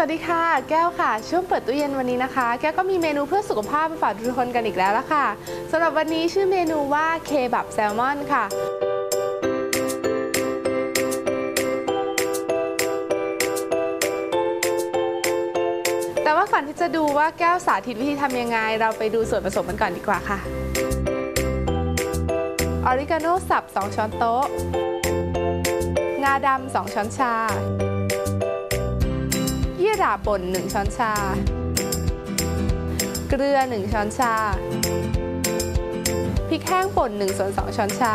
วัสดีค่ะ แก้วค่ะ ช่วงเปิดตู้เย็นวันนี้นะคะ แก้วก็มีเมนูเพื่อสุขภาพมาฝากทุกคนกันอีกแล้วละค่ะสำหรับวันนี้ชื่อเมนูว่าเคบับแซลมอนค่ะแต่ว่าก่อนที่จะดูว่าแก้วสาธิตวิธีทำยังไง เราไปดูส่วนผสมกันก่อนดีกว่าค่ะ ออริกาโนสับ 2 ช้อนโต๊ะ งาดำ 2 ช้อนชา ยี่หร่าป่น 1 ช้อนชา เกลือ 1 ช้อนชา พริกแห้งป่น1ส่วน2ช้อนชา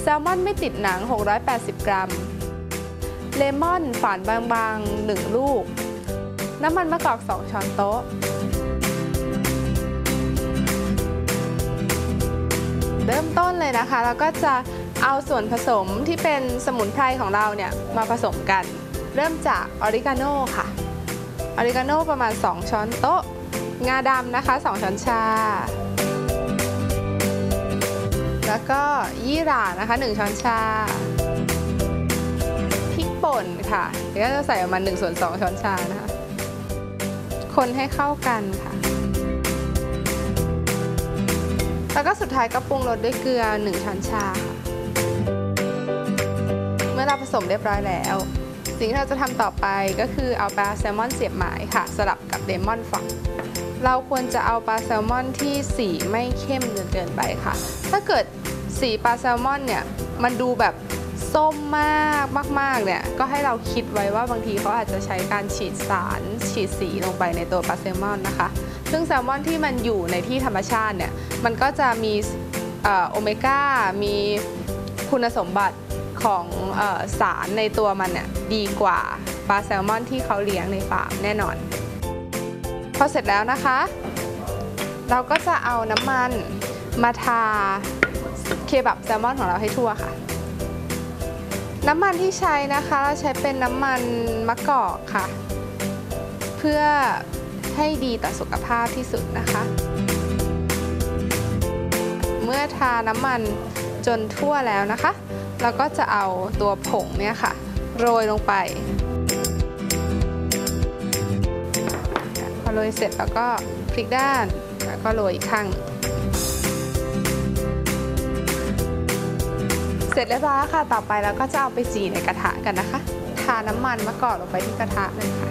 แซลมอนไม่ติดหนัง 680 กรัม เลมอนฝานบางๆ 1 ลูก น้ำมันมะกอก 2 ช้อนโต๊ะเริ่มต้นเลยนะคะแล้วก็จะเอาส่วนผสมที่เป็นสมุนไพรของเราเนี่ยมาผสมกัน เริ่มจากออริกาโน่ค่ะ ออริกาโน่ประมาณ 2 ช้อนโต๊ะ งาดำนะคะ 2 ช้อนชา แล้วก็ยี่หร่านะคะ 1 ช้อนชา พริกป่นค่ะเดี๋ยวก็จะใส่ประมาณ1ส่วน2ช้อนชานะคะ คนให้เข้ากันค่ะ แล้วก็สุดท้ายก็ปรุงรสด้วยเกลือ 1 ช้อนชาค่ะเมื่อเราผสมเรียบร้อยแล้ว สิ่งที่เราจะทำต่อไปก็คือเอาปลาแซลมอนเสียบหมายค่ะ สลับกับเลมอนฝักเราควรจะเอาปลาแซลมอนที่สีไม่เข้มจนเกินไปค่ะ ถ้าเกิดสีปลาแซลมอนเนี่ยมันดูแบบส้มมากมากๆเนี่ยก็ให้เราคิดไว้ว่าบางทีเขาอาจจะใช้การฉีดสารฉีดสีลงไปในตัวปลาแซลมอนนะคะ ซึ่งแซลมอนที่มันอยู่ในที่ธรรมชาติเนี่ยมันก็จะมีโอเมก้ามีคุณสมบัติ ของออสารในตัวมันเนี่ยดีกว่าปลาแซลมอนที่เขาเลี้ยงในฟาร์มแน่นอน พอเสร็จแล้วนะคะ เราก็จะเอาน้ำมันมาทาเคบับแซลมอนของเราให้ทั่วค่ะ น้ำมันที่ใช้นะคะเราใช้เป็นน้ำมันมะกอกค่ะ เพื่อให้ดีต่อสุขภาพที่สุดนะคะ เมื่อทาน้ำมันจนทั่วแล้วนะคะ เราก็จะเอาตัวผงเนี่ยค่ะ โรยลงไปพอโรยเสร็จแล้วก็พลิกด้านแล้วก็โรยอีกข้างเสร็จเรียบร้อยแล้วค่ะ ต่อไปเราก็จะเอาไปจีในกระทะกันนะคะ ทาน้ำมันมะกอกลงไปที่กระทะเลยค่ะ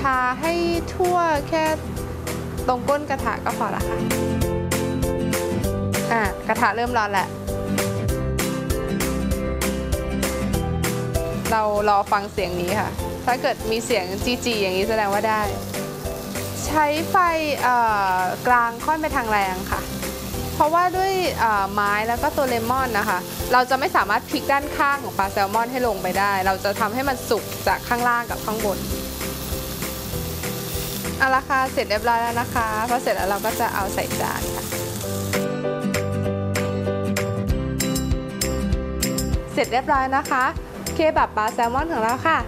ทาให้ทั่วแค่ตรงก้นกระทะก็พอละค่ะ อะ กระทะเริ่มร้อนแล้ว เรารอฟังเสียงนี้ค่ะ ถ้าเกิดมีเสียงจีจีอย่างนี้แสดงว่าได้ ใช้ไฟกลางค่อนไปทางแรงค่ะ เพราะว่าด้วยไม้แล้วก็ตัวเลมอนนะคะ เราจะไม่สามารถพลิกด้านข้างของปลาแซลมอนให้ลงไปได้ เราจะทำให้มันสุกจากข้างล่างกับข้างบนเอาละค่ะเสร็จเรียบร้อยแล้วนะคะพอเสร็จแล้วเราก็จะเอาใส่จานค่ะ เสร็จเรียบร้อยนะคะ เคบบปลาแซลมอนของเราค่ะ